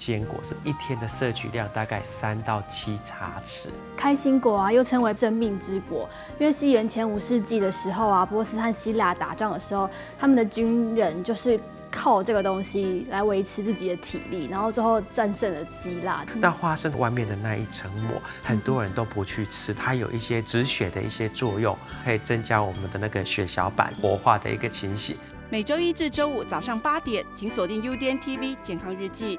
坚果是一天的摄取量大概三到七茶匙。开心果啊又称为生命之果。因为西元前五世纪的时候啊波斯和希腊打仗的时候他们的军人就是靠这个东西来维持自己的体力然后最后战胜了希腊。那花生外面的那一层膜很多人都不去吃它有一些止血的一些作用可以增加我们的那个血小板活化的一个情形。每周一至周五早上八点请锁定 udntv 健康日记。